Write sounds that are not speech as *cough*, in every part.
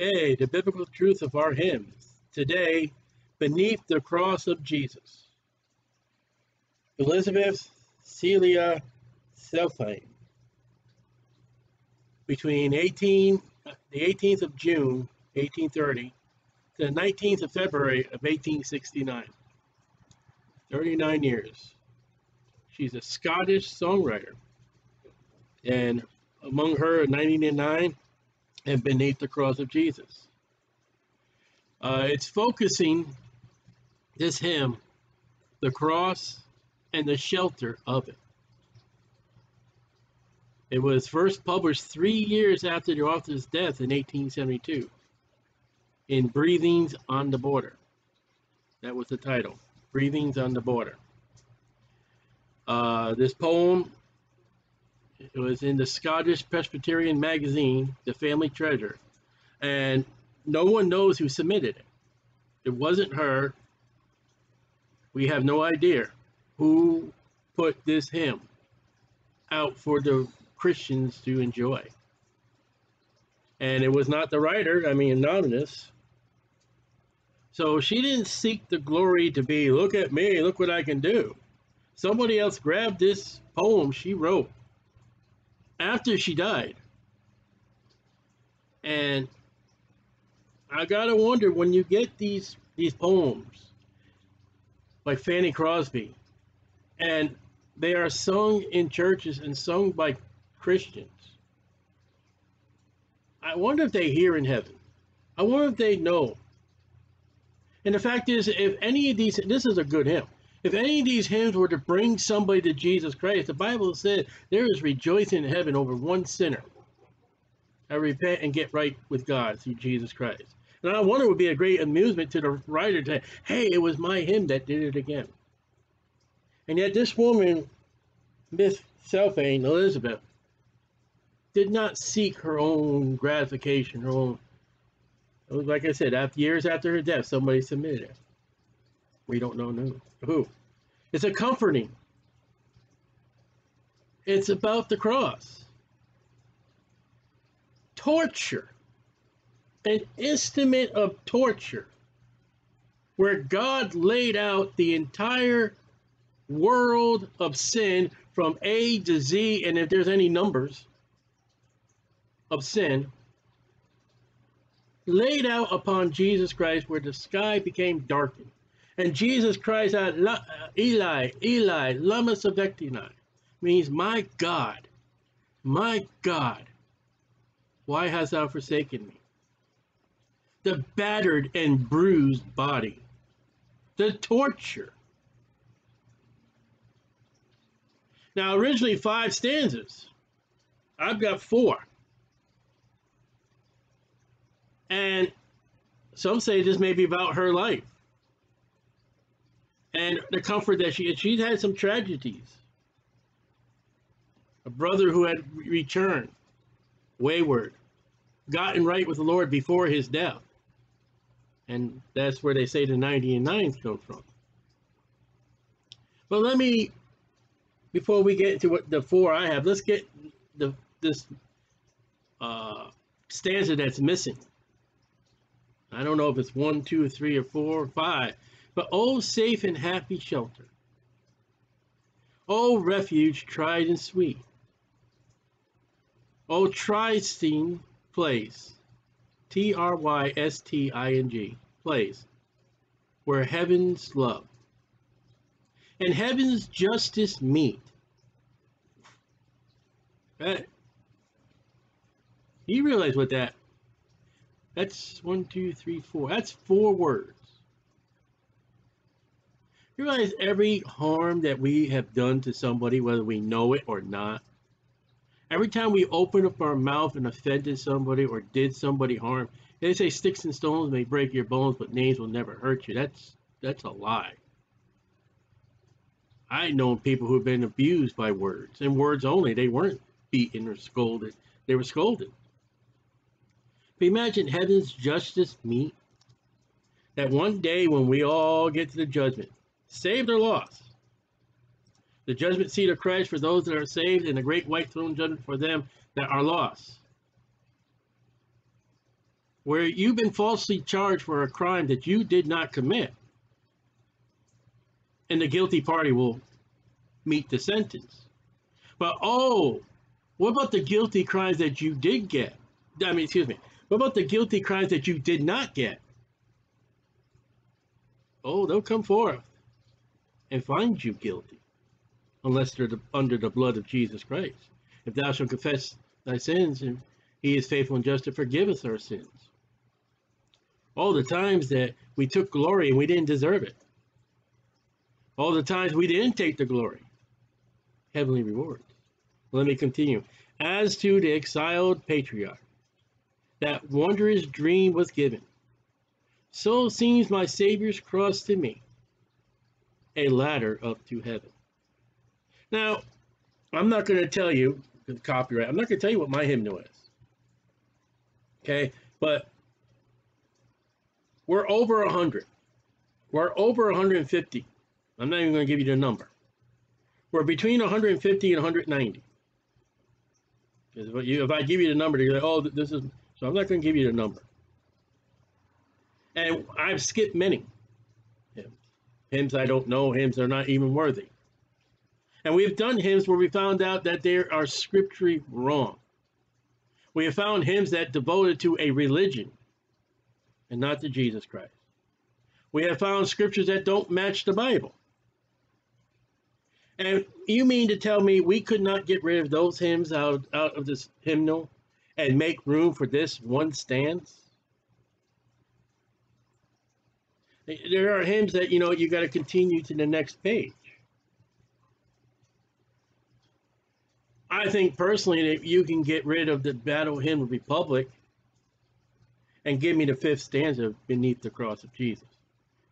Okay, the biblical truth of our hymns. Today, Beneath the Cross of Jesus. Elizabeth Celia Selfheim. Between 18, the 18th of June, 1830, to the 19th of February of 1869. 39 years. She's a Scottish songwriter. And among her, 1909, and Beneath the Cross of Jesus. Uh, it's focusing this hymn, the cross and the shelter of it. It was first published three years after the author's death in 1872 in Breathings on the Border. That was the title, Breathings on the Border. Uh, this poem it was in the Scottish Presbyterian magazine, The Family Treasury, and no one knows who submitted it. It wasn't her. We have no idea who put this hymn out for the Christians to enjoy. And it was not the writer, I mean, anonymous. So she didn't seek the glory to be, look at me, look what I can do. Somebody else grabbed this poem she wrote after she died. And I gotta wonder when you get these these poems like Fanny Crosby, and they are sung in churches and sung by Christians. I wonder if they hear in heaven. I wonder if they know. And the fact is, if any of these, this is a good hymn. If any of these hymns were to bring somebody to Jesus Christ, the Bible said there is rejoicing in heaven over one sinner. I repent and get right with God through Jesus Christ. And I wonder it would be a great amusement to the writer to say, hey, it was my hymn that did it again. And yet this woman, Miss Selfane, Elizabeth, did not seek her own gratification, her own. It was like I said, after years after her death, somebody submitted it. We don't know who. It's a comforting. It's about the cross. Torture. An instrument of torture where God laid out the entire world of sin from A to Z, and if there's any numbers of sin, laid out upon Jesus Christ where the sky became darkened and Jesus cries out, uh, Eli, Eli, lama sabachthani, means, my God, my God, why hast thou forsaken me? The battered and bruised body, the torture. Now, originally five stanzas. I've got four. And some say this may be about her life and the comfort that she she's had some tragedies. A brother who had returned, wayward, gotten right with the Lord before his death. And that's where they say the 90 and 9s come from. But let me, before we get to what the four I have, let's get the this uh, stanza that's missing. I don't know if it's one, two, three, or four, or five. But oh, safe and happy shelter. Oh, refuge tried and sweet. Oh, Trysting place. T R Y S T I N G. Place. Where heaven's love and heaven's justice meet. That, you realize what that, that's one, two, three, four. That's four words. You realize every harm that we have done to somebody, whether we know it or not, every time we open up our mouth and offended somebody or did somebody harm, they say sticks and stones may break your bones, but names will never hurt you. That's that's a lie. I know people who've been abused by words and words only. They weren't beaten or scolded. They were scolded. But imagine heaven's justice meet. That one day when we all get to the judgment, saved or lost. The judgment seat of Christ for those that are saved, and the great white throne judgment for them that are lost. where you've been falsely charged for a crime that you did not commit, and the guilty party will meet the sentence. But oh, what about the guilty crimes that you did get? I mean, excuse me. What about the guilty crimes that you did not get? Oh, they'll come forth and find you guilty, unless they're the, under the blood of Jesus Christ. If thou shalt confess thy sins, and he is faithful and just to forgive us our sins. All the times that we took glory and we didn't deserve it. All the times we didn't take the glory. Heavenly rewards. Let me continue. As to the exiled patriarch, that wondrous dream was given. So seems my Savior's cross to me, a ladder up to heaven. Now, I'm not going to tell you, copyright, I'm not going to tell you what my hymnal is. Okay, but we're over 100. We're over 150. I'm not even going to give you the number. We're between 150 and 190. Because if, I give you the number, you're like, oh, this is, so I'm not going to give you the number. And I've skipped many. Hymns I don't know, hymns are not even worthy. And we've done hymns where we found out that they are scripturally wrong. We have found hymns that devoted to a religion and not to Jesus Christ. We have found scriptures that don't match the Bible. And you mean to tell me we could not get rid of those hymns out, out of this hymnal and make room for this one stance? There are hymns that, you know, you got to continue to the next page. I think personally that you can get rid of the battle hymn of Republic and give me the fifth stanza beneath the cross of Jesus.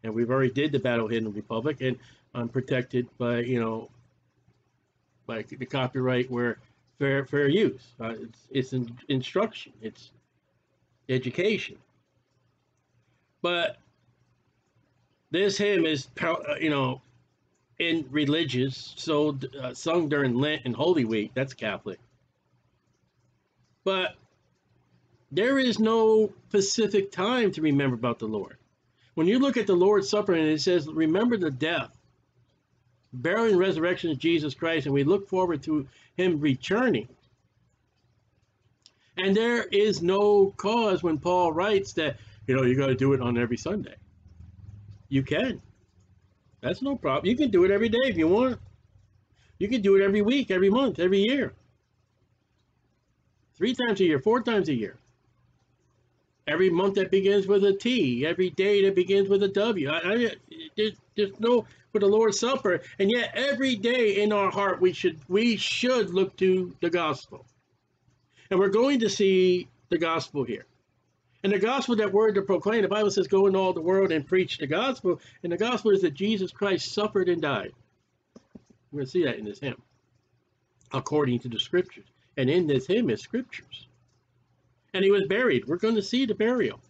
And we've already did the battle hymn of Republic and I'm protected by, you know, by the copyright where fair fair use. Uh, it's it's in, instruction. It's education. But this hymn is, uh, you know, in religious, so uh, sung during Lent and Holy Week. That's Catholic. But there is no specific time to remember about the Lord. When you look at the Lord's Supper and it says, remember the death, burial, and resurrection of Jesus Christ, and we look forward to him returning. And there is no cause when Paul writes that, you know, you got to do it on every Sunday. You can. That's no problem. You can do it every day if you want. You can do it every week, every month, every year. Three times a year, four times a year. Every month that begins with a T, every day that begins with a W. I, I, there's, there's no for the Lord's Supper, and yet every day in our heart we should we should look to the gospel, and we're going to see the gospel here. And the gospel that word to proclaim, the Bible says, go into all the world and preach the gospel. And the gospel is that Jesus Christ suffered and died. We're going to see that in this hymn, according to the scriptures. And in this hymn is scriptures. And he was buried. We're going to see the burial.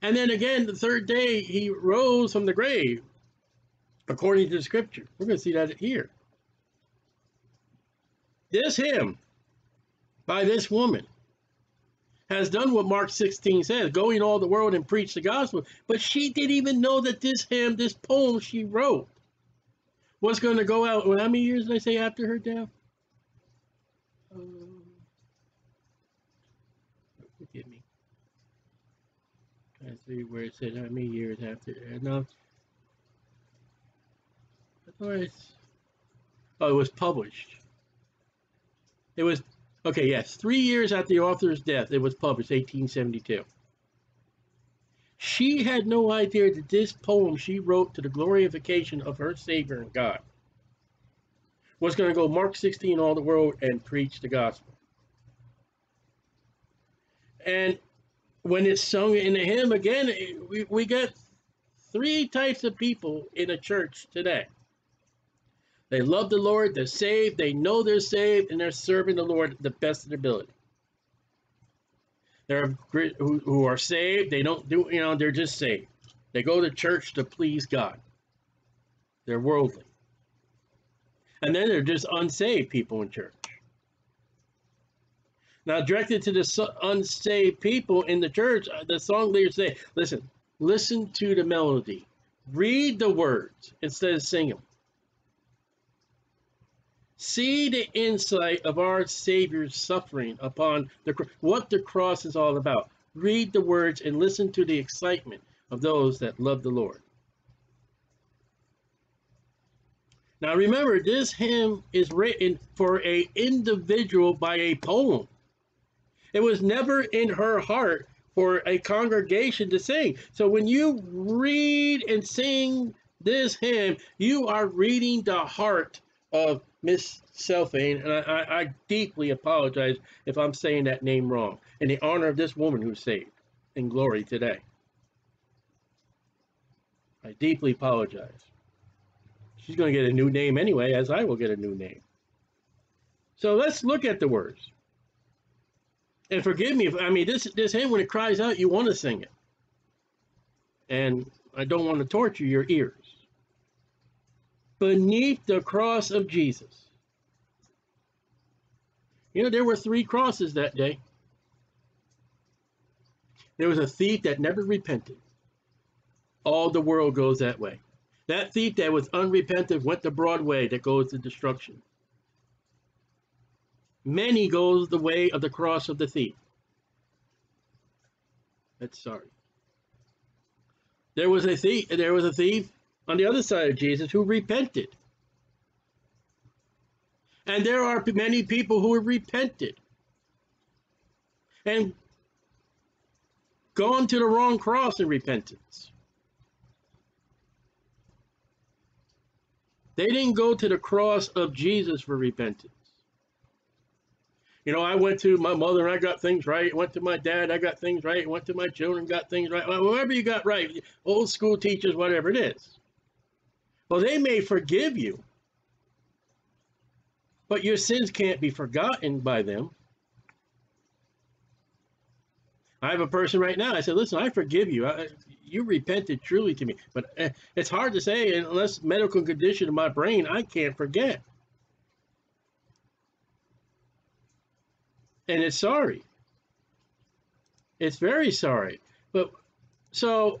And then again, the third day, he rose from the grave, according to the scripture. We're going to see that here. This hymn by this woman has done what Mark 16 says, going all the world and preach the gospel. But she didn't even know that this hymn, this poem she wrote, was going to go out. Well, how many years did I say after her death? Um, forgive me. I see where it said how many years after. No. Oh, it was published. It was Okay, yes, three years after the author's death, it was published, 1872. She had no idea that this poem she wrote to the glorification of her Savior and God was going to go Mark 16 all the world and preach the gospel. And when it's sung in a hymn, again, we, we get three types of people in a church today. They love the Lord, they're saved, they know they're saved, and they're serving the Lord the best of their ability. They're who, who are saved, they don't do, you know, they're just saved. They go to church to please God. They're worldly. And then they're just unsaved people in church. Now, directed to the unsaved people in the church, uh, the song leaders say, listen, listen to the melody. Read the words instead of sing them. See the insight of our Savior's suffering upon the what the cross is all about. Read the words and listen to the excitement of those that love the Lord. Now remember, this hymn is written for a individual by a poem. It was never in her heart for a congregation to sing. So when you read and sing this hymn, you are reading the heart of Miss Selfane, and I, I, I, deeply apologize if I'm saying that name wrong, in the honor of this woman who's saved in glory today. I deeply apologize. She's going to get a new name anyway, as I will get a new name. So let's look at the words. And forgive me if I mean this this hymn when it cries out, you want to sing it. And I don't want to torture your ears. Beneath the cross of Jesus. You know, there were three crosses that day. There was a thief that never repented. All the world goes that way. That thief that was unrepentant went the broad way that goes to destruction. Many goes the way of the cross of the thief. That's sorry. There was a thief. There was a thief on the other side of Jesus who repented. And there are many people who have repented and gone to the wrong cross in repentance. They didn't go to the cross of Jesus for repentance. You know, I went to my mother and I got things right. Went to my dad, I got things right. Went to my children, got things right. Whatever you got right, old school teachers, whatever it is. Well, they may forgive you, but your sins can't be forgotten by them. I have a person right now. I said, listen, I forgive you. I, you repented truly to me. But uh, it's hard to say unless medical condition of my brain, I can't forget. and it's sorry. It's very sorry. But so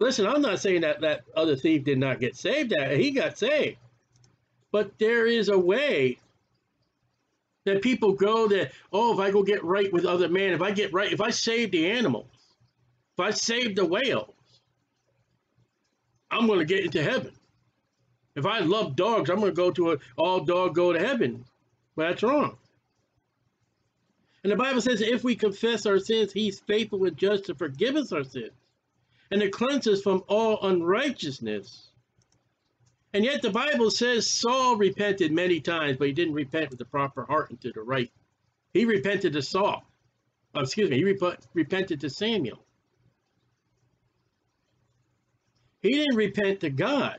listen, I'm not saying that that other thief did not get saved. That he got saved. But there is a way that people go that, oh, if I go get right with other men, if I get right, if I save the animals, if I save the whales, I'm going to get into heaven. If I love dogs, I'm going to go to a all dog go to heaven. But that's wrong. And the Bible says if we confess our sins, he's faithful and just to forgive us our sins and to cleanse us from all unrighteousness. And yet the Bible says Saul repented many times, but he didn't repent with the proper heart and to the right. He repented to Saul. Oh, excuse me, he rep repented to Samuel. He didn't repent to God.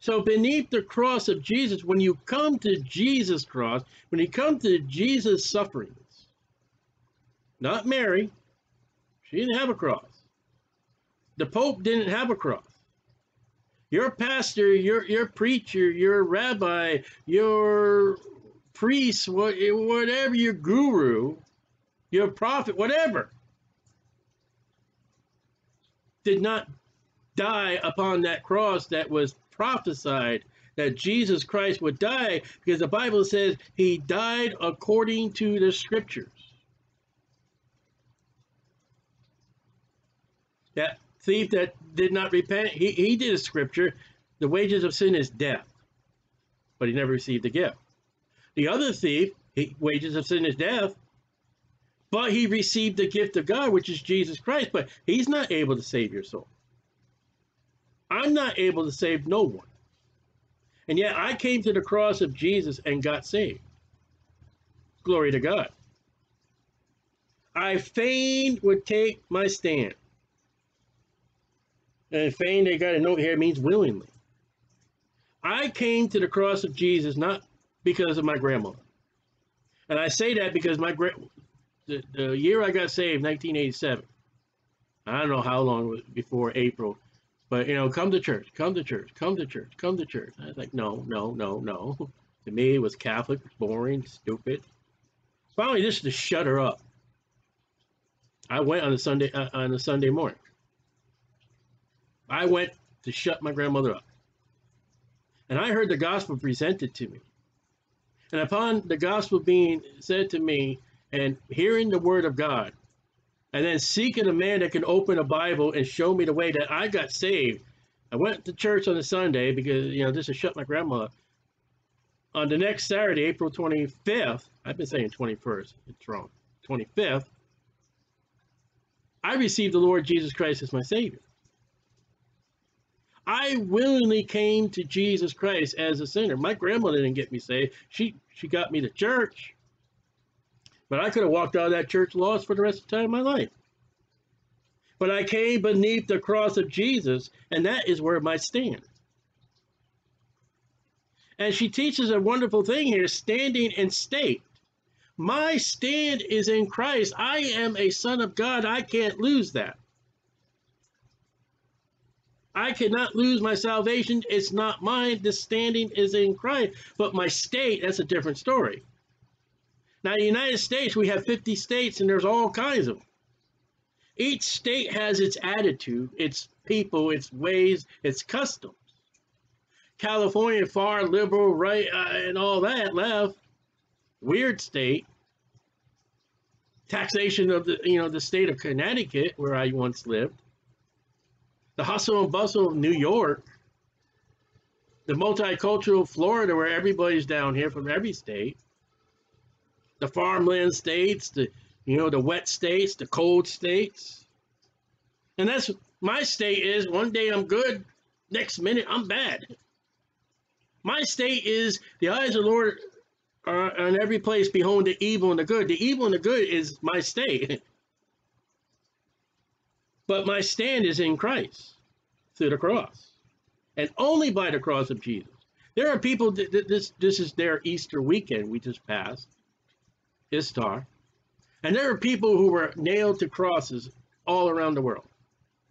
So beneath the cross of Jesus, when you come to Jesus' cross, when you come to Jesus' sufferings, not Mary, she didn't have a cross. The Pope didn't have a cross. Your pastor, your your preacher, your rabbi, your priest, whatever your guru, your prophet, whatever, did not die upon that cross that was prophesied that Jesus Christ would die because the Bible says he died according to the scriptures. That thief that did not repent, he, he did a scripture. The wages of sin is death, but he never received the gift. The other thief, he, wages of sin is death, but he received the gift of God, which is Jesus Christ, but he's not able to save your soul. I'm not able to save no one. And yet I came to the cross of Jesus and got saved. Glory to God. I fain would take my stand. And fain, they got a note here, means willingly. I came to the cross of Jesus not because of my grandmother. And I say that because my the, the year I got saved, 1987, I don't know how long before April but you know, come to church, come to church, come to church, come to church. I was like, no, no, no, no. *laughs* To me, it was Catholic, boring, stupid. Finally, just to shut her up, I went on a Sunday uh, on a Sunday morning. I went to shut my grandmother up, and I heard the gospel presented to me. And upon the gospel being said to me, and hearing the word of God, and then seeking a man that can open a Bible and show me the way that I got saved. I went to church on a Sunday because, you know, this is shut my grandma up. On the next Saturday, April 25th, I've been saying 21st, it's wrong, 25th, I received the Lord Jesus Christ as my Savior. I willingly came to Jesus Christ as a sinner. My grandmother didn't get me saved. She she got me to church. But I could have walked out of that church lost for the rest of the time of my life. But I came beneath the cross of Jesus, and that is where my stand. And she teaches a wonderful thing here standing in state. My stand is in Christ. I am a son of God. I can't lose that. I cannot lose my salvation. It's not mine. The standing is in Christ. But my state, that's a different story. Now, the United States, we have 50 states, and there's all kinds of them. Each state has its attitude, its people, its ways, its customs. California, far liberal, right, uh, and all that, left. Weird state. Taxation of the, you know, the state of Connecticut, where I once lived. The hustle and bustle of New York. The multicultural Florida, where everybody's down here from every state the farmland states, the you know the wet states, the cold states, and that's my state is one day I'm good, next minute I'm bad. My state is the eyes of the Lord are on every place behold the evil and the good. The evil and the good is my state. *laughs* but my stand is in Christ through the cross. And only by the cross of Jesus. There are people, this, this is their Easter weekend we just passed. Ishtar. And there are people who were nailed to crosses all around the world,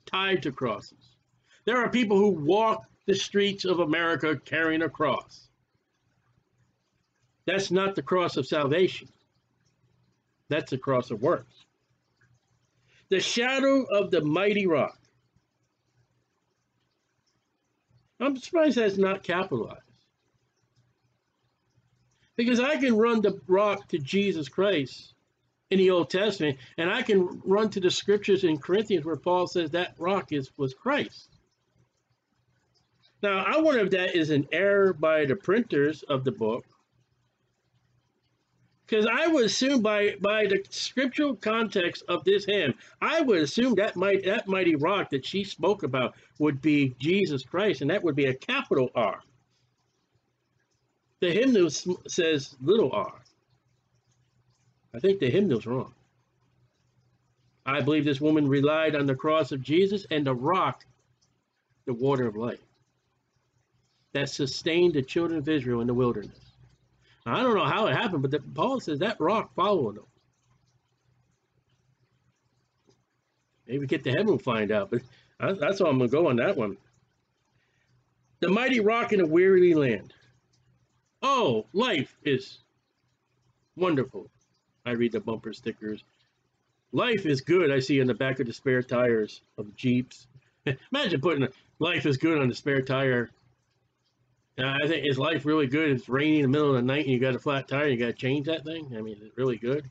tied to crosses. There are people who walk the streets of America carrying a cross. That's not the cross of salvation. That's the cross of works. The shadow of the mighty rock. I'm surprised that's not capitalized. Because I can run the rock to Jesus Christ in the Old Testament, and I can run to the scriptures in Corinthians where Paul says that rock is was Christ. Now, I wonder if that is an error by the printers of the book. Because I would assume by by the scriptural context of this hymn, I would assume that might that mighty rock that she spoke about would be Jesus Christ, and that would be a capital R. The hymnal says little r. I think the hymnal's wrong. I believe this woman relied on the cross of Jesus and the rock, the water of life, that sustained the children of Israel in the wilderness. I don't know how it happened, but the, Paul says that rock followed them. Maybe get to heaven and find out, but that's all I'm going to go on that one. The mighty rock in a weary land. Oh, life is wonderful. I read the bumper stickers. Life is good, I see in the back of the spare tires of Jeeps. *laughs* Imagine putting life is good on the spare tire. Uh, I think, is life really good? It's raining in the middle of the night and you got a flat tire, you got to change that thing? I mean, is it really good?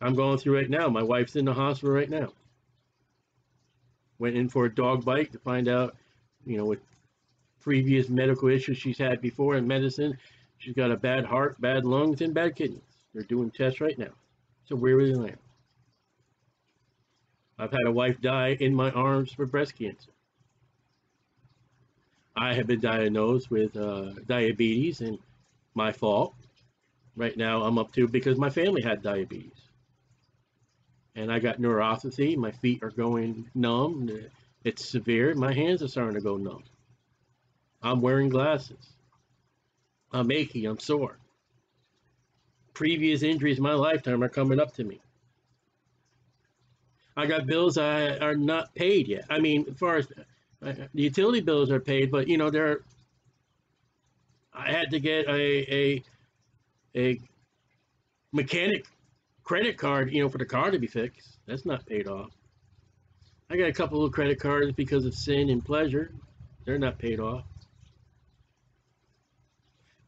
I'm going through right now. My wife's in the hospital right now. Went in for a dog bite to find out, you know, with previous medical issues she's had before in medicine. She's got a bad heart, bad lungs, and bad kidneys. They're doing tests right now. So where will land? I've had a wife die in my arms for breast cancer. I have been diagnosed with uh, diabetes and my fault. Right now I'm up to because my family had diabetes. And I got neuropathy. My feet are going numb. It's severe. My hands are starting to go numb. I'm wearing glasses. I'm achy. I'm sore. Previous injuries in my lifetime are coming up to me. I got bills that are not paid yet. I mean, as far as Uh, the utility bills are paid, but you know, they're. I had to get a a a mechanic credit card, you know, for the car to be fixed. That's not paid off. I got a couple of credit cards because of sin and pleasure. They're not paid off.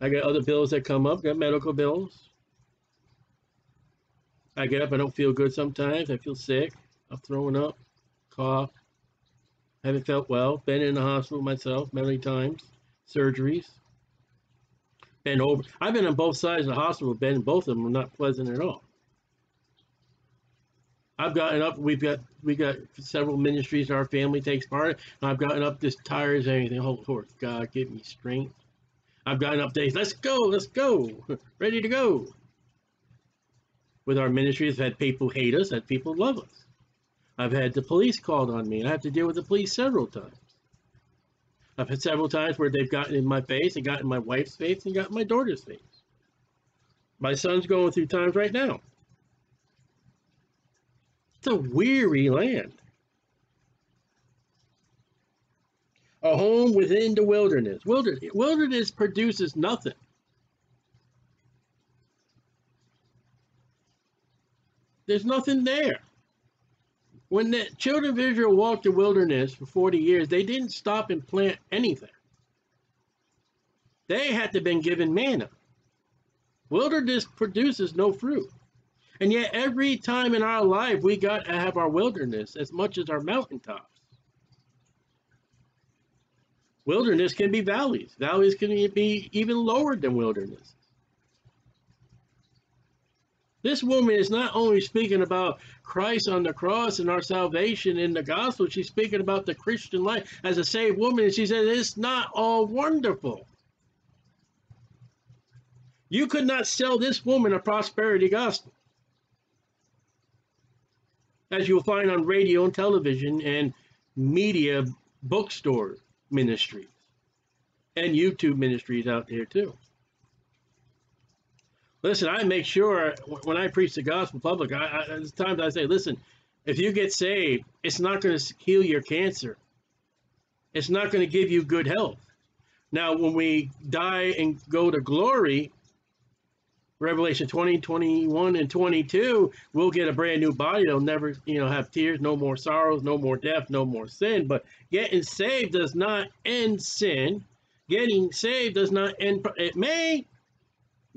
I got other bills that come up, got medical bills. I get up, I don't feel good sometimes. I feel sick. I'm throwing up, cough. I haven't felt well. Been in the hospital myself many times. Surgeries. Been over. I've been on both sides of the hospital. Been both of them are not pleasant at all. I've gotten up. We've got we got several ministries our family takes part. And I've gotten up just tired as anything. Oh Lord God, give me strength. I've gotten up days. Let's go. Let's go. *laughs* Ready to go. With our ministries, had people hate us. Had people love us. I've had the police called on me. and I have to deal with the police several times. I've had several times where they've gotten in my face and gotten my wife's face and gotten my daughter's face. My son's going through times right now. It's a weary land. A home within the wilderness. Wilderness, wilderness produces nothing. There's nothing there. When the children of Israel walked the wilderness for 40 years, they didn't stop and plant anything. They had to been given manna. Wilderness produces no fruit. And yet every time in our life, we got to have our wilderness as much as our mountaintops. Wilderness can be valleys. Valleys can be even lower than wilderness. This woman is not only speaking about Christ on the cross and our salvation in the gospel, she's speaking about the Christian life as a saved woman. And she says, it's not all wonderful. You could not sell this woman a prosperity gospel as you'll find on radio and television and media bookstore ministries and YouTube ministries out there too. Listen, I make sure when I preach the gospel public, I, I, there's times I say, listen, if you get saved, it's not going to heal your cancer. It's not going to give you good health. Now, when we die and go to glory, Revelation 20, 21, and 22, we'll get a brand new body. They'll never, you know, have tears, no more sorrows, no more death, no more sin. But getting saved does not end sin. Getting saved does not end, it may,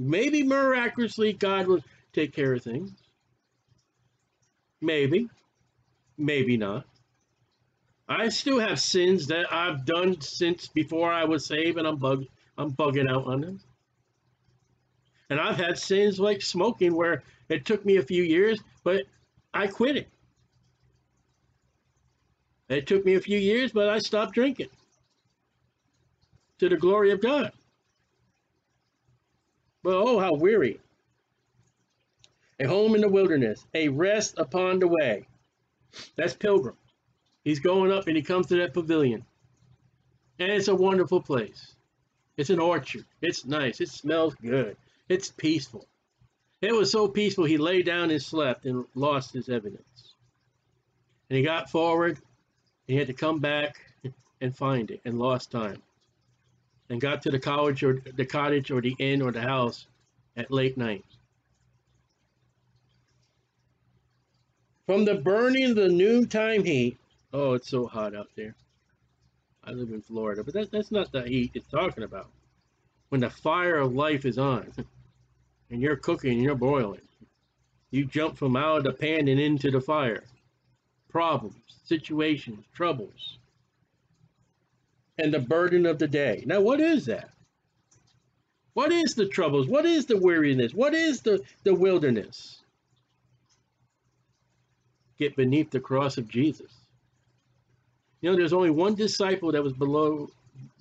maybe miraculously God will take care of things. Maybe, maybe not. I still have sins that I've done since before I was saved, and I'm bug, I'm bugging out on them. And I've had sins like smoking where it took me a few years, but I quit it. It took me a few years, but I stopped drinking to the glory of God. But oh, how weary. A home in the wilderness, a rest upon the way. That's Pilgrim. He's going up and he comes to that pavilion. And it's a wonderful place. It's an orchard. It's nice. It smells good. It's peaceful. It was so peaceful, he lay down and slept and lost his evidence. And he got forward, And he had to come back and find it and lost time. And got to the college or the cottage or the inn or the house at late night. From the burning the noontime heat, oh, it's so hot out there. I live in Florida, but that, that's not the heat it's talking about. When the fire of life is on. *laughs* and you're cooking and you're boiling. You jump from out of the pan and into the fire. Problems, situations, troubles, and the burden of the day. Now, what is that? What is the troubles? What is the weariness? What is the, the wilderness? Get beneath the cross of Jesus. You know, there's only one disciple that was below,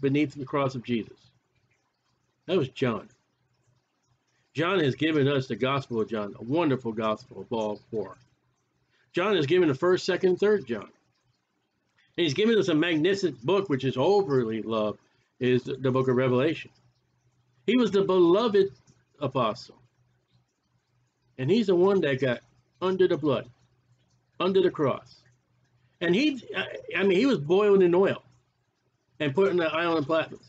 beneath the cross of Jesus. That was John. John has given us the Gospel of John, a wonderful Gospel of all four. John has given the first, second, third John. He's given us a magnificent book, which is overly loved, is the book of Revelation. He was the beloved apostle. And he's the one that got under the blood, under the cross. And he, I mean, he was boiled in oil and put in the island Patmos.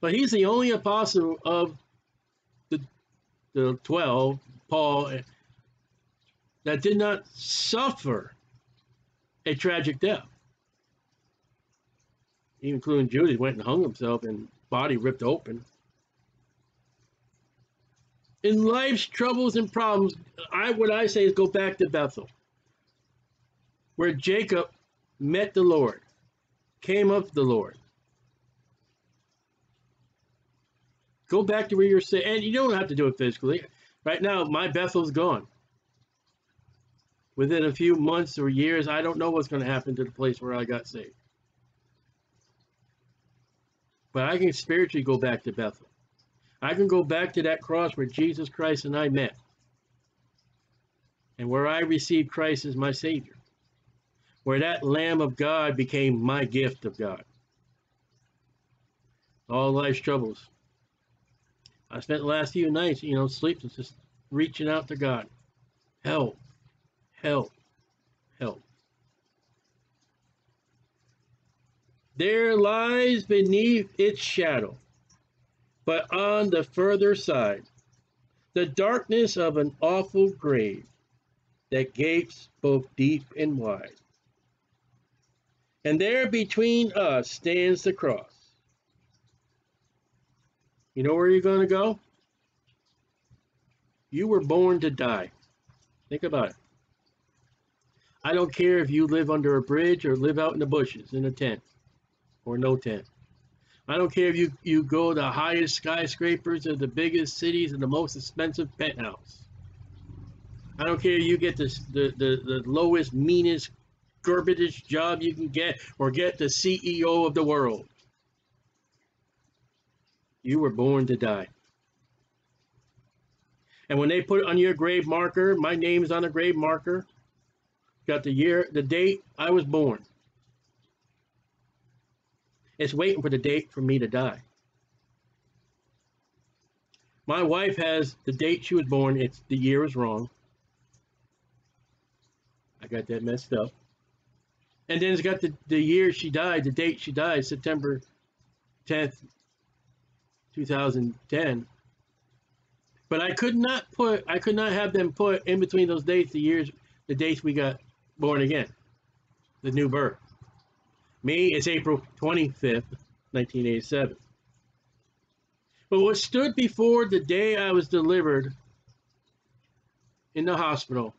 But he's the only apostle of the 12, Paul, that did not suffer a tragic death. Even including Judy went and hung himself and body ripped open. In life's troubles and problems, I what I say is go back to Bethel, where Jacob met the Lord, came up the Lord. Go back to where you're saying, and you don't have to do it physically. Right now, my Bethel's gone. Within a few months or years, I don't know what's going to happen to the place where I got saved. But I can spiritually go back to Bethel. I can go back to that cross where Jesus Christ and I met. And where I received Christ as my Savior. Where that Lamb of God became my gift of God. All life's troubles. I spent the last few nights, you know, sleepless, just reaching out to God. Help, help, help. There lies beneath its shadow, but on the further side, the darkness of an awful grave that gapes both deep and wide. And there between us stands the cross. You know where you're going to go? You were born to die. Think about it. I don't care if you live under a bridge or live out in the bushes in a tent or no tent. I don't care if you, you go the highest skyscrapers or the biggest cities and the most expensive penthouse. I don't care if you get the, the, the, the lowest, meanest, garbage job you can get or get the CEO of the world. You were born to die. And when they put on your grave marker, my name's on the grave marker, got the year, the date I was born. It's waiting for the date for me to die. My wife has the date she was born. It's the year is wrong. I got that messed up. And then it's got the, the year she died, the date she died, September 10th, 2010. But I could not put, I could not have them put in between those dates, the years, the dates we got born again, the new birth. Me, it's April 25th, 1987. But what stood before the day I was delivered in the hospital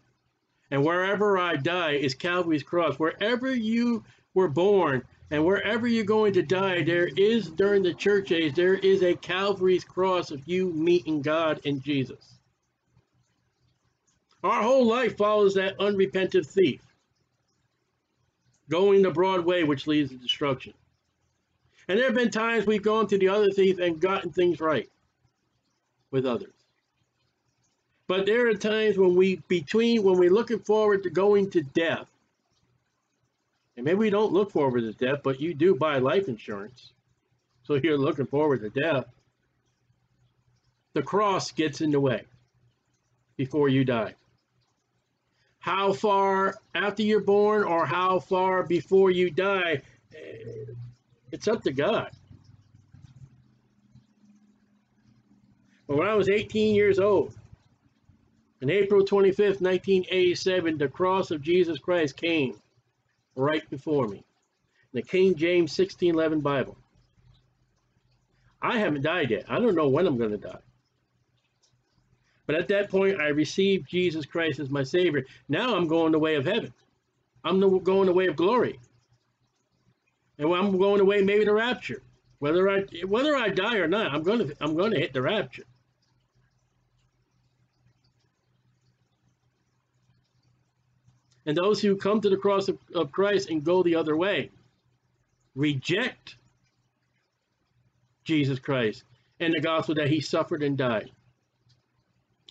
and wherever I die is Calvary's cross. Wherever you were born and wherever you're going to die, there is during the church age, there is a Calvary's cross of you meeting God and Jesus. Our whole life follows that unrepentant thief going the broad way, which leads to destruction. And there have been times we've gone to the other thief and gotten things right with others. But there are times when we, between, when we're looking forward to going to death, and maybe we don't look forward to death, but you do buy life insurance. So you're looking forward to death. The cross gets in the way before you die how far after you're born or how far before you die, it's up to God. But when I was 18 years old, on April 25th, 1987, the cross of Jesus Christ came right before me. In The King James 1611 Bible. I haven't died yet. I don't know when I'm going to die. But at that point, I received Jesus Christ as my Savior. Now I'm going the way of heaven. I'm going the way of glory. And I'm going the way maybe the rapture. Whether I whether I die or not, I'm going to I'm going to hit the rapture. And those who come to the cross of, of Christ and go the other way reject Jesus Christ and the gospel that he suffered and died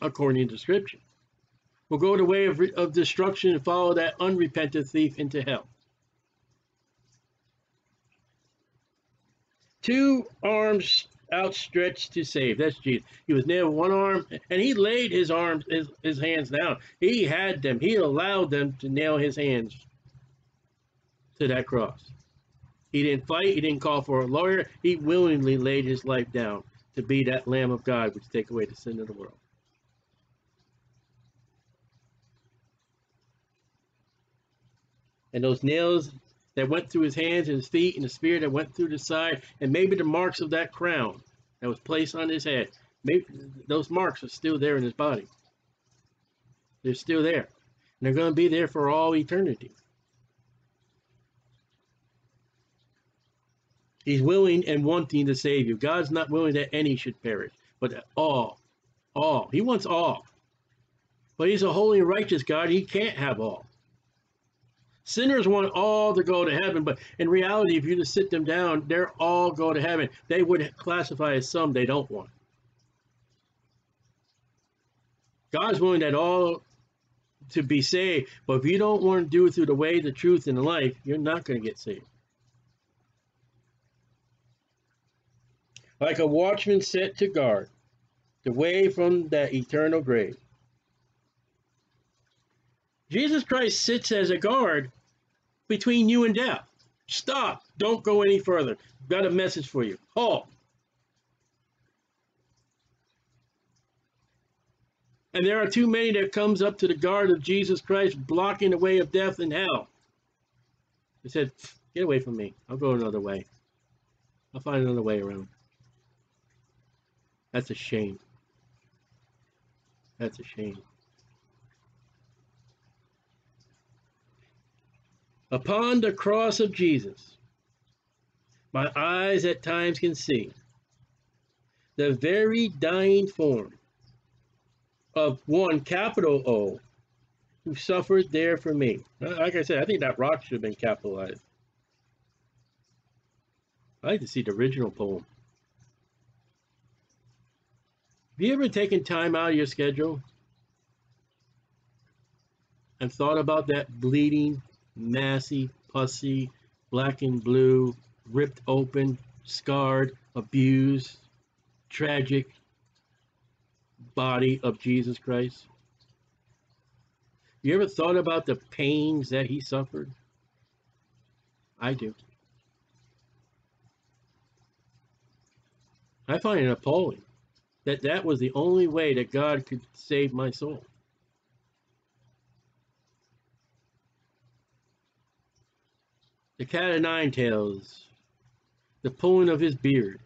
according to Scripture. Will go the way of, of destruction and follow that unrepentant thief into hell. Two arms outstretched to save. That's Jesus. He was nailed one arm, and he laid his arms, his, his hands down. He had them. He allowed them to nail his hands to that cross. He didn't fight. He didn't call for a lawyer. He willingly laid his life down to be that Lamb of God which take away the sin of the world. And those nails that went through his hands and his feet, and the spear that went through the side, and maybe the marks of that crown that was placed on his head. Maybe those marks are still there in his body. They're still there. And they're going to be there for all eternity. He's willing and wanting to save you. God's not willing that any should perish, but all. All. He wants all. But he's a holy and righteous God. He can't have all. Sinners want all to go to heaven, but in reality, if you just sit them down, they're all go to heaven. They would classify as some they don't want. God's willing that all to be saved, but if you don't want to do it through the way, the truth, and the life, you're not going to get saved. Like a watchman set to guard the way from that eternal grave. Jesus Christ sits as a guard between you and death. Stop. Don't go any further. Got a message for you. Halt. And there are too many that comes up to the guard of Jesus Christ, blocking the way of death and hell. He said, get away from me. I'll go another way. I'll find another way around. That's a shame. That's a shame. Upon the cross of Jesus, my eyes at times can see the very dying form of one capital O who suffered there for me. Like I said, I think that rock should have been capitalized. I like to see the original poem. Have you ever taken time out of your schedule and thought about that bleeding massy, pussy, black and blue, ripped open, scarred, abused, tragic body of Jesus Christ? You ever thought about the pains that he suffered? I do. I find it appalling that that was the only way that God could save my soul. The cat of nine tails, the pulling of his beard,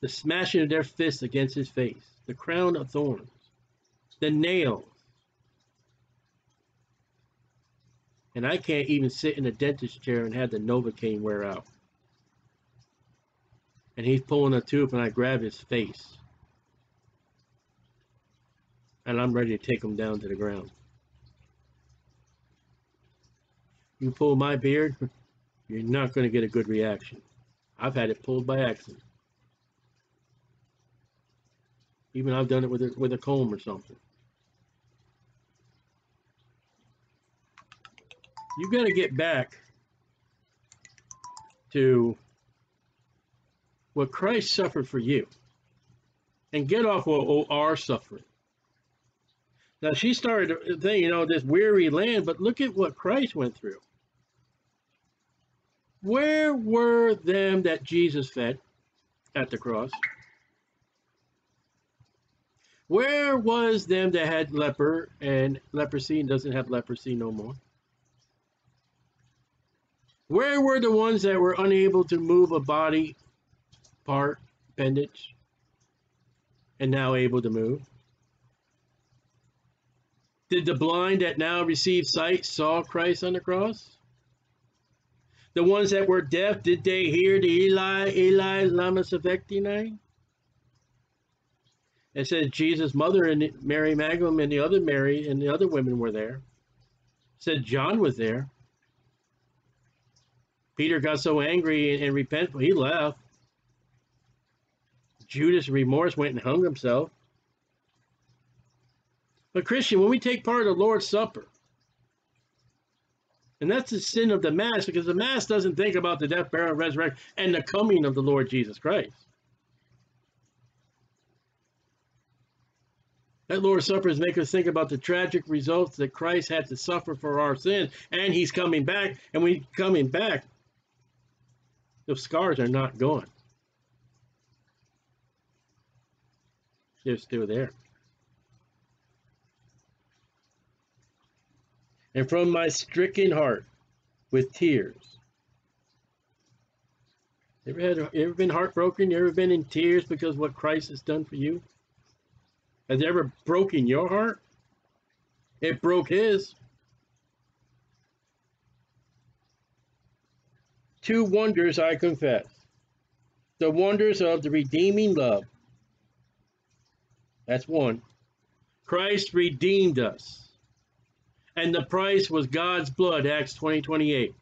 the smashing of their fists against his face, the crown of thorns, the nails. And I can't even sit in a dentist chair and have the Novocaine wear out. And he's pulling a tube and I grab his face. And I'm ready to take him down to the ground. You pull my beard, *laughs* you're not going to get a good reaction. I've had it pulled by accident. Even I've done it with a, with a comb or something. You've got to get back to what Christ suffered for you and get off what our suffering. Now, she started saying, you know, this weary land, but look at what Christ went through. Where were them that Jesus fed at the cross? Where was them that had leper and leprosy and doesn't have leprosy no more? Where were the ones that were unable to move a body part, appendage, and now able to move? Did the blind that now receive sight saw Christ on the cross? The ones that were deaf, did they hear the Eli, Eli, lama sabachthani? It says Jesus' mother and Mary Magdalene and the other Mary and the other women were there. It said John was there. Peter got so angry and, and repentful, he left. Judas remorse went and hung himself. But Christian, when we take part of the Lord's Supper, and that's the sin of the Mass because the Mass doesn't think about the death, burial, resurrection, and the coming of the Lord Jesus Christ. That Lord's Supper is making us think about the tragic results that Christ had to suffer for our sins, and He's coming back. And when He's coming back, those scars are not gone. They're still there. And from my stricken heart with tears. Ever had ever been heartbroken? You ever been in tears because what Christ has done for you? Has ever broken your heart? It broke his. Two wonders I confess. The wonders of the redeeming love. That's one. Christ redeemed us. And the price was God's blood, Acts 20, 28.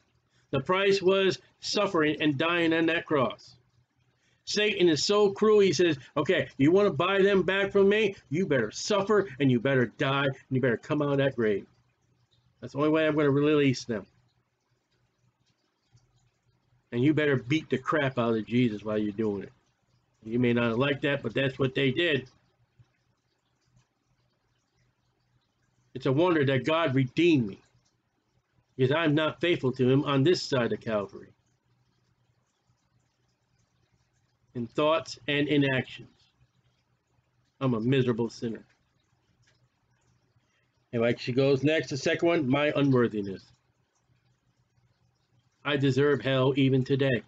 The price was suffering and dying on that cross. Satan is so cruel, he says, okay, you want to buy them back from me? You better suffer and you better die and you better come out of that grave. That's the only way I'm going to release them. And you better beat the crap out of Jesus while you're doing it. You may not like that, but that's what they did. It's a wonder that God redeemed me because I'm not faithful to him on this side of Calvary. In thoughts and in actions. I'm a miserable sinner. And like she goes next, the second one, my unworthiness. I deserve hell even today.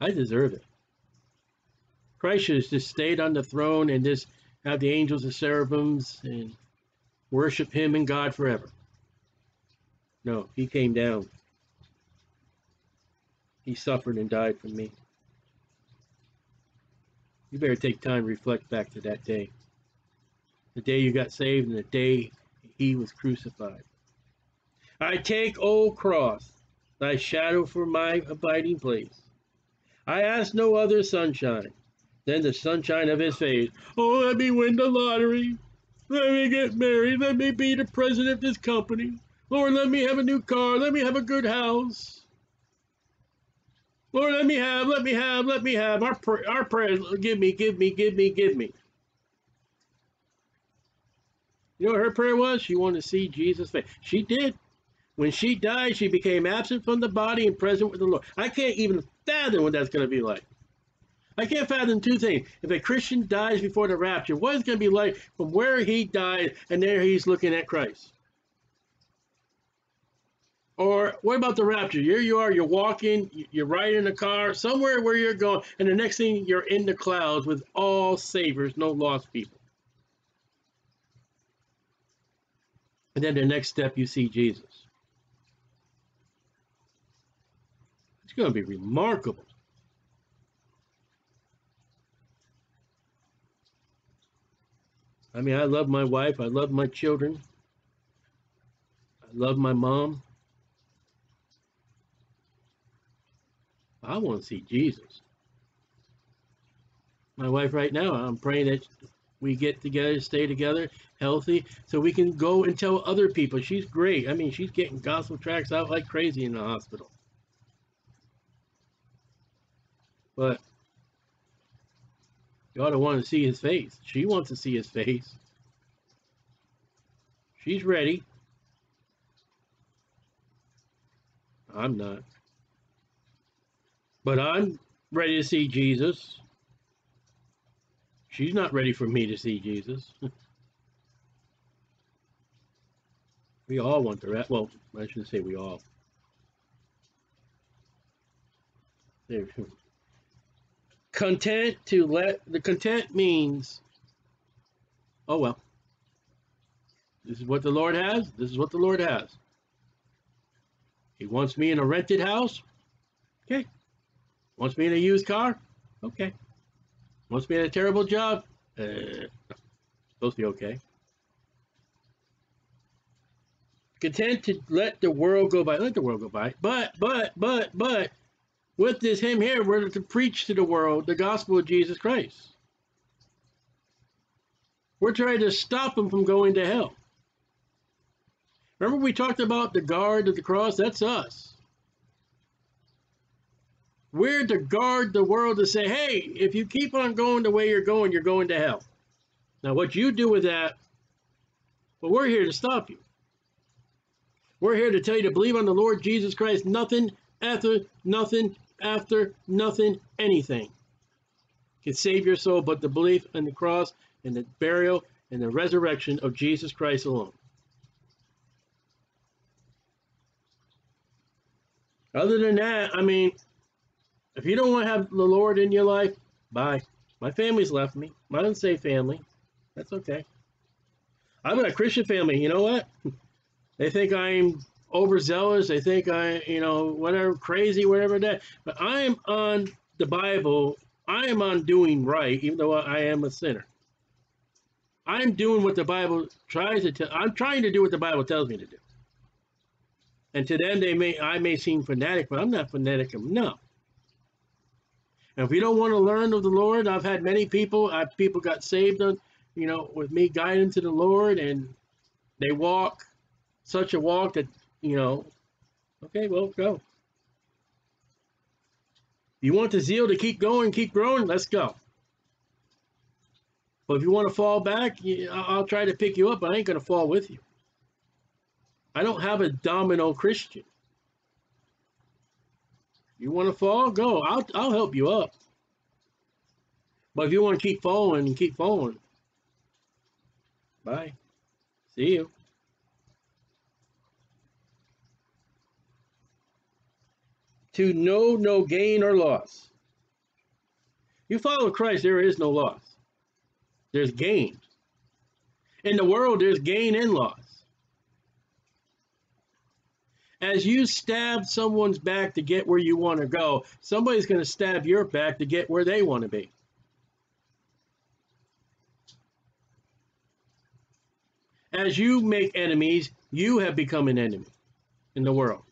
I deserve it. Christ should have just stayed on the throne and just have the angels and cherubims and worship him and God forever. No, he came down. He suffered and died for me. You better take time to reflect back to that day. The day you got saved and the day he was crucified. I take, O cross, thy shadow for my abiding place. I ask no other sunshine than the sunshine of his face. Oh, let me win the lottery. Let me get married. Let me be the president of this company. Lord, let me have a new car. Let me have a good house. Lord, let me have, let me have, let me have. Our, pr our prayers, give me, give me, give me, give me. You know what her prayer was? She wanted to see Jesus' face. She did. When she died, she became absent from the body and present with the Lord. I can't even fathom what that's going to be like. I can't fathom two things. If a Christian dies before the rapture, what is going to be like from where he died and there he's looking at Christ? Or what about the rapture? Here you are, you're walking, you're riding a car, somewhere where you're going, and the next thing you're in the clouds with all savers, no lost people. And then the next step, you see Jesus. It's going to be remarkable. I mean, I love my wife. I love my children. I love my mom. I want to see Jesus. My wife right now, I'm praying that we get together, stay together, healthy, so we can go and tell other people. She's great. I mean, she's getting gospel tracts out like crazy in the hospital. But you ought to want to see his face. She wants to see his face. She's ready. I'm not. But I'm ready to see Jesus. She's not ready for me to see Jesus. *laughs* we all want the rest. Well, I shouldn't say we all. There. Content to let the content means, oh well. This is what the Lord has. This is what the Lord has. He wants me in a rented house. Okay. Wants me in a used car? Okay. Wants me in a terrible job? Uh, supposed to be okay. Content to let the world go by. Let the world go by. But, but, but, but, with this hymn here, we're to preach to the world the gospel of Jesus Christ. We're trying to stop them from going to hell. Remember we talked about the guard of the cross? That's us. We're to guard the world to say, hey, if you keep on going the way you're going, you're going to hell. Now, what you do with that, well, we're here to stop you. We're here to tell you to believe on the Lord Jesus Christ, nothing after, nothing after, nothing, anything can save your soul but the belief in the cross and the burial and the resurrection of Jesus Christ alone. Other than that, I mean, if you don't want to have the Lord in your life, bye. My family's left me. My unsaved family. That's okay. I'm in a Christian family. You know what? *laughs* They think I'm overzealous. They think I, you know, whatever, crazy, whatever that. But I am on the Bible. I am on doing right, even though I am a sinner. I'm doing what the Bible tries to tell. I'm trying to do what the Bible tells me to do. And to them, they may I may seem fanatic, but I'm not fanatic. No. And if you don't want to learn of the Lord, I've had many people. I've, people got saved on, you know, with me guiding to the Lord, and they walk such a walk that you know. Okay, well, go. You want the zeal to keep going, keep growing? Let's go. But if you want to fall back, I'll try to pick you up, but I ain't going to fall with you. I don't have a domino Christian. You want to fall? Go. I'll, I'll help you up. But if you want to keep falling and keep falling, bye. See you. To know no gain or loss. You follow Christ, there is no loss. There's gain. In the world, there's gain and loss. As you stab someone's back to get where you want to go, somebody's going to stab your back to get where they want to be. As you make enemies, you have become an enemy in the world.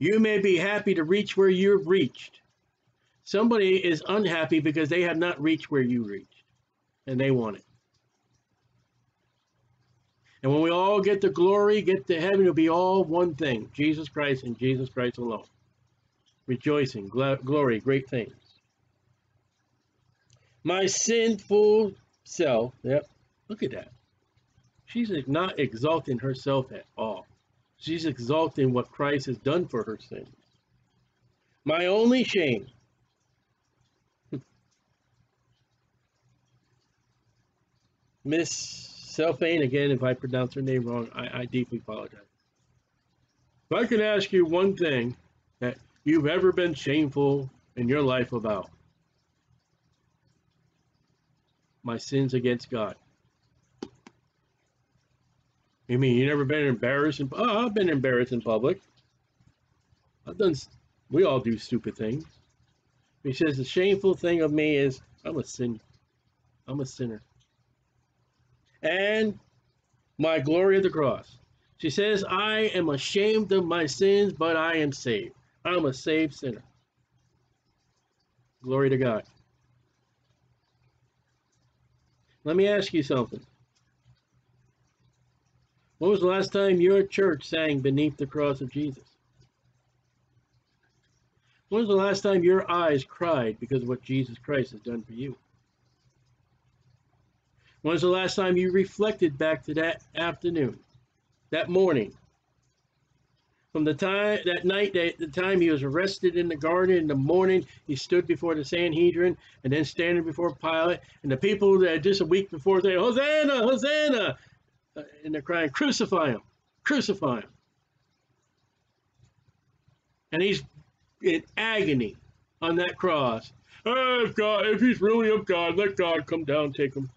You may be happy to reach where you've reached. Somebody is unhappy because they have not reached where you reached and they want it. And when we all get to glory, get to heaven, it'll be all one thing Jesus Christ and Jesus Christ alone. Rejoicing, glory, great things. My sinful self, yep, look at that. She's not exalting herself at all. She's exalting what Christ has done for her sins. My only shame *laughs* Miss Selfane, again, if I pronounce her name wrong, I, I deeply apologize. If I could ask you one thing that you've ever been shameful in your life about, my sins against God. You mean you never been embarrassed? In, oh, I've been embarrassed in public. I've done. We all do stupid things. He says the shameful thing of me is I'm a sin. I'm a sinner and my glory of the cross. She says, I am ashamed of my sins, but I am saved. I'm a saved sinner. Glory to God. Let me ask you something. When was the last time your church sang Beneath the Cross of Jesus? When was the last time your eyes cried because of what Jesus Christ has done for you? When was the last time you reflected back to that afternoon, that morning? From the time that night, that the time he was arrested in the garden, in the morning he stood before the Sanhedrin, and then standing before Pilate, and the people that just a week before saying, "Hosanna, Hosanna," Uh, and they're crying, "Crucify him, crucify him," and he's in agony on that cross. Oh, if God, if he's really of God, let God come down, take him.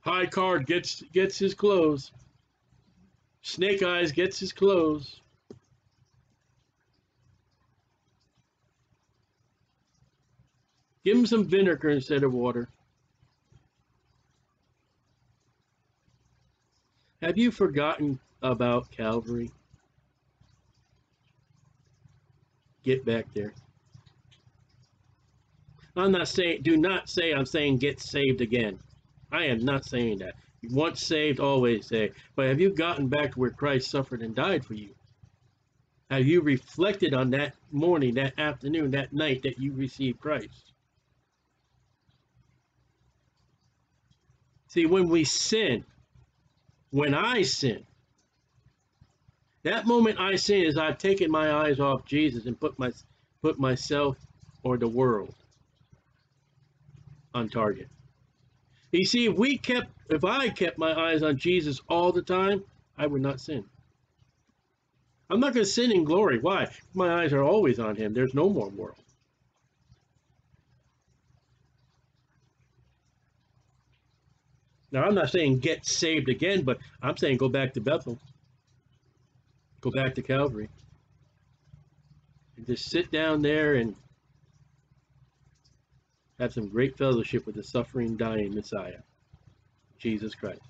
High card gets gets his clothes. Snake Eyes gets his clothes. Give him some vinegar instead of water. Have you forgotten about Calvary? Get back there. I'm not saying, do not say I'm saying get saved again. I am not saying that. Once saved, always saved. But have you gotten back to where Christ suffered and died for you? Have you reflected on that morning, that afternoon, that night that you received Christ? See, when we sin, when I sin, that moment I sin is I've taken my eyes off Jesus and put my put myself or the world on target. You see, if we kept, if I kept my eyes on Jesus all the time, I would not sin. I'm not going to sin in glory. Why? My eyes are always on him. There's no more world. Now, I'm not saying get saved again, but I'm saying go back to Bethel. Go back to Calvary. And just sit down there and have some great fellowship with the suffering, dying Messiah, Jesus Christ.